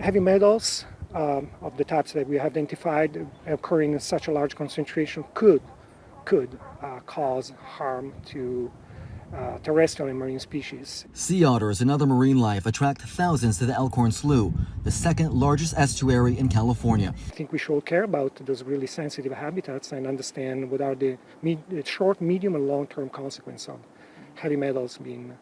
Heavy metals um, of the types that we have identified occurring in such a large concentration could could uh, cause harm to uh, terrestrial and marine species. Sea otters and other marine life attract thousands to the Elkhorn Slough, the second largest estuary in California. I think we should care about those really sensitive habitats and understand what are the med- short, medium, and long-term consequences of heavy metals being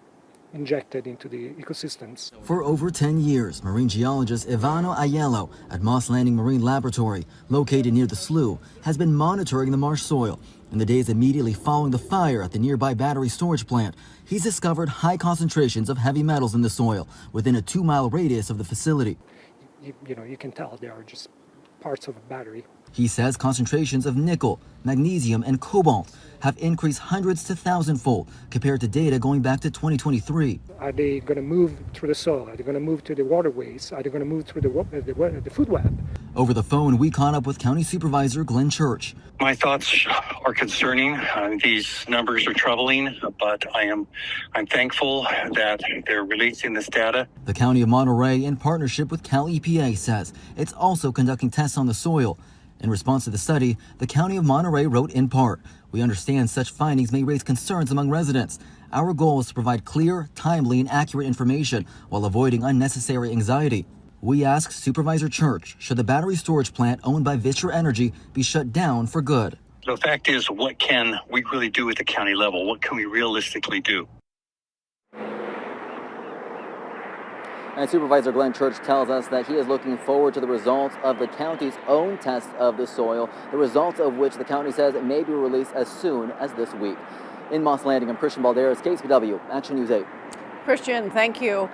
injected into the ecosystems. For over 10 years, marine geologist Ivano Aiello at Moss Landing Marine Laboratory, located near the slough, has been monitoring the marsh soil. In the days immediately following the fire at the nearby battery storage plant, he's discovered high concentrations of heavy metals in the soil within a two-mile radius of the facility. You, you know, you can tell they are just parts of a battery. He says concentrations of nickel, magnesium, and cobalt have increased hundreds to thousandfold compared to data going back to 2023. Are they going to move through the soil? Are they going to move to the waterways? Are they going to move through the, the, the food web? Over the phone, we caught up with County Supervisor Glenn Church. My thoughts are concerning. Uh, these numbers are troubling, but I am I'm thankful that they're releasing this data. The County of Monterey, in partnership with Cal EPA, says it's also conducting tests on the soil. In response to the study, the County of Monterey wrote in part, We understand such findings may raise concerns among residents. Our goal is to provide clear, timely, and accurate information while avoiding unnecessary anxiety. We ask Supervisor Church, should the battery storage plant owned by Vistra Energy be shut down for good? The fact is, what can we really do at the county level? What can we realistically do? And Supervisor Glenn Church tells us that he is looking forward to the results of the county's own test of the soil, the results of which the county says may be released as soon as this week. In Moss Landing, I'm Christian Balderas, KSBW, Action News 8. Christian, thank you.